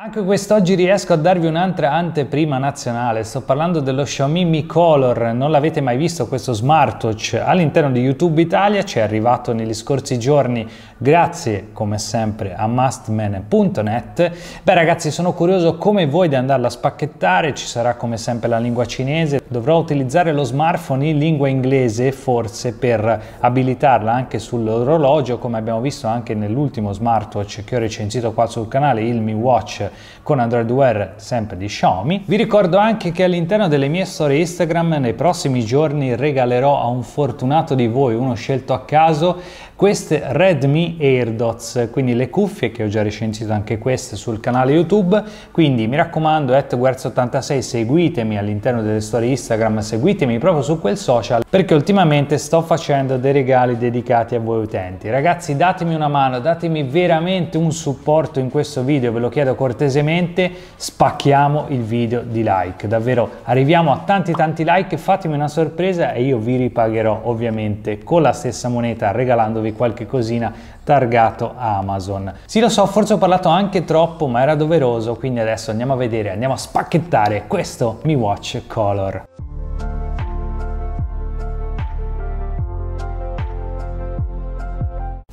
Anche quest'oggi riesco a darvi un'altra anteprima nazionale, sto parlando dello Xiaomi Mi Color, non l'avete mai visto questo smartwatch? All'interno di YouTube Italia, ci è arrivato negli scorsi giorni grazie come sempre a mustman.net. Beh ragazzi sono curioso come voi di andarla a spacchettare, ci sarà come sempre la lingua cinese, dovrò utilizzare lo smartphone in lingua inglese forse per abilitarla anche sull'orologio come abbiamo visto anche nell'ultimo smartwatch che ho recensito qua sul canale, il Mi Watch con Android Wear sempre di Xiaomi. Vi ricordo anche che all'interno delle mie storie Instagram nei prossimi giorni regalerò a un fortunato di voi, uno scelto a caso, queste Redmi AirDots, quindi le cuffie che ho già recensito anche queste sul canale YouTube, quindi mi raccomando atguerz86 seguitemi all'interno delle storie Instagram, seguitemi proprio su quel social perché ultimamente sto facendo dei regali dedicati a voi utenti. Ragazzi datemi una mano, datemi veramente un supporto in questo video, ve lo chiedo cortesemente, spacchiamo il video di like, davvero. Arriviamo a tanti tanti like, fatemi una sorpresa e io vi ripagherò ovviamente con la stessa moneta regalandovi darvi qualche cosina targato Amazon. Sì lo so, forse ho parlato anche troppo, ma era doveroso, quindi adesso andiamo a vedere, andiamo a spacchettare questo Mi Watch Color.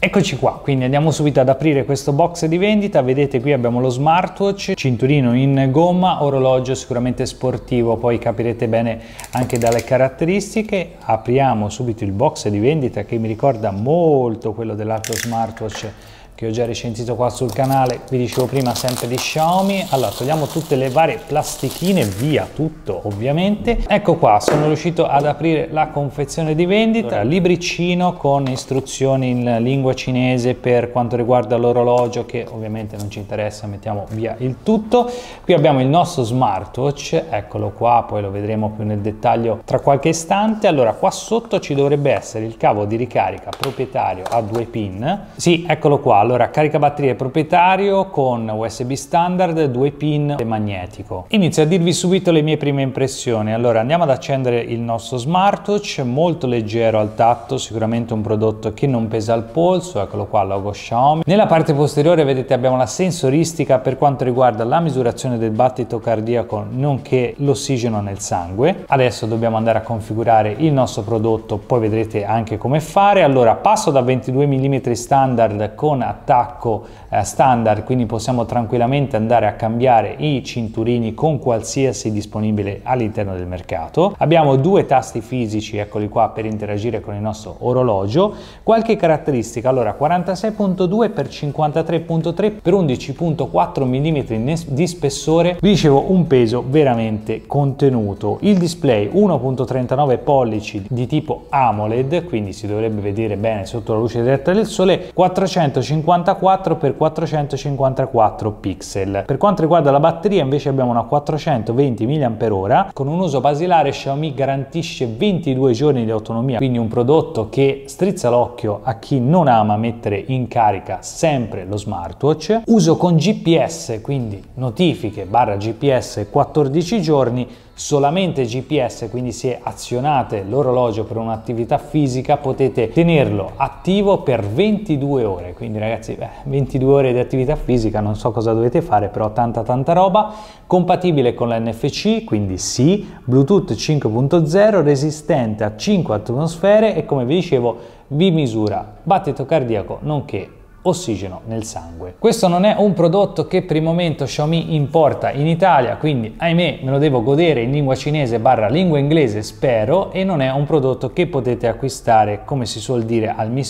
Eccoci qua, quindi andiamo subito ad aprire questo box di vendita, vedete qui abbiamo lo smartwatch, cinturino in gomma, orologio sicuramente sportivo, poi capirete bene anche dalle caratteristiche. Apriamo subito il box di vendita che mi ricorda molto quello dell'altro smartwatch che ho già recensito qua sul canale, vi dicevo prima sempre di Xiaomi. Allora, togliamo tutte le varie plastichine, via tutto ovviamente. Ecco qua, sono riuscito ad aprire la confezione di vendita, libricino con istruzioni in lingua cinese per quanto riguarda l'orologio che ovviamente non ci interessa, mettiamo via il tutto. Qui abbiamo il nostro smartwatch, eccolo qua, poi lo vedremo più nel dettaglio tra qualche istante. Allora, qua sotto ci dovrebbe essere il cavo di ricarica proprietario a due pin. Sì, eccolo qua, allora, caricabatterie proprietario con USB standard, due pin e magnetico. Inizio a dirvi subito le mie prime impressioni. Allora, andiamo ad accendere il nostro smartwatch, molto leggero al tatto, sicuramente un prodotto che non pesa al polso, eccolo qua, logo Xiaomi. Nella parte posteriore vedete abbiamo la sensoristica per quanto riguarda la misurazione del battito cardiaco, nonché l'ossigeno nel sangue. Adesso dobbiamo andare a configurare il nostro prodotto, poi vedrete anche come fare. Allora, passo da 22 mm standard con attacco eh, standard, quindi possiamo tranquillamente andare a cambiare i cinturini con qualsiasi disponibile all'interno del mercato. Abbiamo due tasti fisici, eccoli qua, per interagire con il nostro orologio. Qualche caratteristica, allora 46.2 x 53.3 x 11.4 mm di spessore, vi dicevo un peso veramente contenuto. Il display 1.39 pollici di tipo AMOLED, quindi si dovrebbe vedere bene sotto la luce diretta del sole, 450 54 x 454 pixel. Per quanto riguarda la batteria invece abbiamo una 420 mAh con un uso basilare Xiaomi garantisce 22 giorni di autonomia, quindi un prodotto che strizza l'occhio a chi non ama mettere in carica sempre lo smartwatch. Uso con GPS, quindi notifiche barra GPS 14 giorni solamente GPS, quindi se azionate l'orologio per un'attività fisica potete tenerlo attivo per 22 ore, quindi ragazzi beh, 22 ore di attività fisica non so cosa dovete fare, però tanta tanta roba, compatibile con l'NFC, quindi sì, Bluetooth 5.0, resistente a 5 atmosfere e come vi dicevo vi misura battito cardiaco nonché ossigeno nel sangue. Questo non è un prodotto che per il momento Xiaomi importa in Italia, quindi ahimè me lo devo godere in lingua cinese barra lingua inglese spero e non è un prodotto che potete acquistare come si suol dire al Mi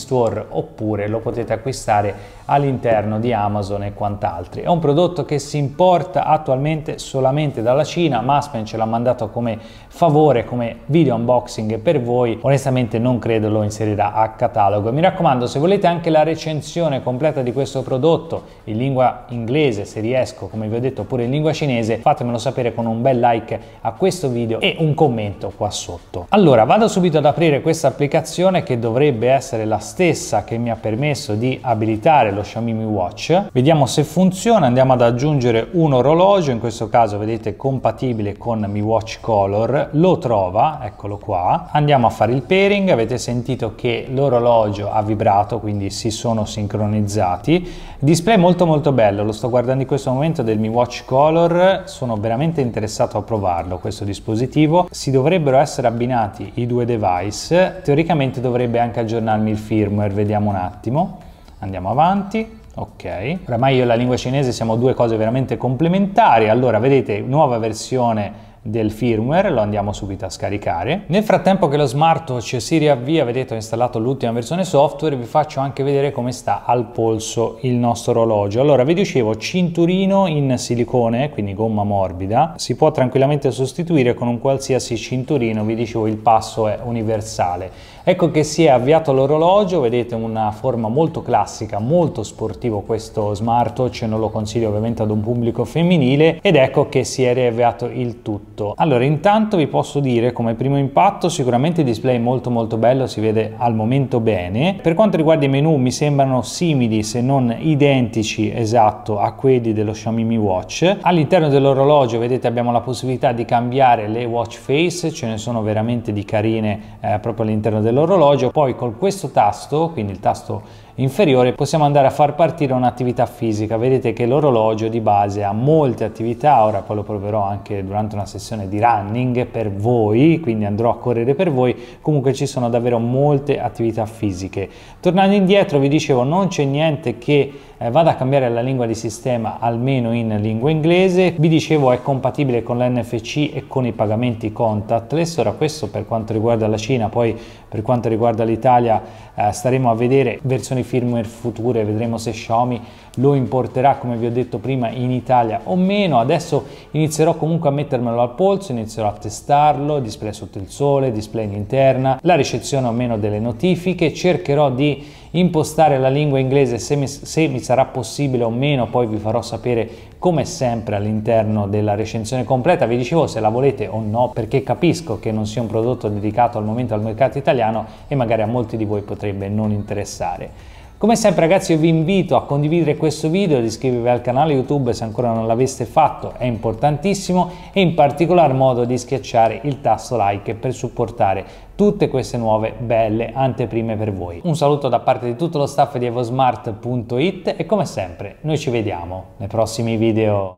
oppure lo potete acquistare all'interno di Amazon e quant'altri. È un prodotto che si importa attualmente solamente dalla Cina, Maspen ce l'ha mandato come favore, come video unboxing per voi, onestamente non credo lo inserirà a catalogo. Mi raccomando, se volete anche la recensione completa di questo prodotto in lingua inglese, se riesco, come vi ho detto, oppure in lingua cinese, fatemelo sapere con un bel like a questo video e un commento qua sotto. Allora, vado subito ad aprire questa applicazione che dovrebbe essere la stessa che mi ha permesso di abilitare lo Xiaomi Mi Watch. Vediamo se funziona, andiamo ad aggiungere un orologio, in questo caso vedete compatibile con Mi Watch Color, lo trova, eccolo qua. Andiamo a fare il pairing, avete sentito che l'orologio ha vibrato, quindi si sono sincronizzati. Display molto molto bello, lo sto guardando in questo momento del Mi Watch Color, sono veramente interessato a provarlo questo dispositivo. Si dovrebbero essere abbinati i due device, teoricamente dovrebbe anche aggiornarmi il firmware, vediamo un attimo. Andiamo avanti. Ok, oramai io e la lingua cinese siamo due cose veramente complementari. Allora, vedete, nuova versione del firmware, lo andiamo subito a scaricare. Nel frattempo che lo smartwatch si riavvia, vedete ho installato l'ultima versione software, vi faccio anche vedere come sta al polso il nostro orologio. Allora vi dicevo cinturino in silicone, quindi gomma morbida, si può tranquillamente sostituire con un qualsiasi cinturino, vi dicevo il passo è universale. Ecco che si è avviato l'orologio, vedete una forma molto classica, molto sportivo questo smartwatch, non lo consiglio ovviamente ad un pubblico femminile ed ecco che si è riavviato il tutto. Allora intanto vi posso dire come primo impatto sicuramente il display è molto molto bello, si vede al momento bene. Per quanto riguarda i menu mi sembrano simili se non identici esatto a quelli dello Xiaomi Mi Watch. All'interno dell'orologio vedete abbiamo la possibilità di cambiare le watch face, ce ne sono veramente di carine eh, proprio all'interno dell'orologio, poi con questo tasto, quindi il tasto inferiore, possiamo andare a far partire un'attività fisica. Vedete che l'orologio di base ha molte attività, ora poi lo proverò anche durante una sessione di running per voi, quindi andrò a correre per voi, comunque ci sono davvero molte attività fisiche. Tornando indietro vi dicevo non c'è niente che eh, vada a cambiare la lingua di sistema almeno in lingua inglese, vi dicevo è compatibile con l'NFC e con i pagamenti contactless, ora questo per quanto riguarda la Cina, poi per quanto riguarda l'Italia eh, staremo a vedere versioni firmware future, vedremo se Xiaomi lo importerà come vi ho detto prima in Italia o meno, adesso inizierò comunque a mettermelo al polso, inizierò a testarlo, display sotto il sole, display in interna, la ricezione o meno delle notifiche, cercherò di impostare la lingua inglese se mi, se mi sarà possibile o meno, poi vi farò sapere come sempre all'interno della recensione completa, vi dicevo se la volete o no perché capisco che non sia un prodotto dedicato al momento al mercato italiano e magari a molti di voi potrebbe non interessare. Come sempre ragazzi io vi invito a condividere questo video, ad iscrivervi al canale YouTube se ancora non l'aveste fatto, è importantissimo e in particolar modo di schiacciare il tasto like per supportare tutte queste nuove belle anteprime per voi. Un saluto da parte di tutto lo staff di evosmart.it e come sempre noi ci vediamo nei prossimi video.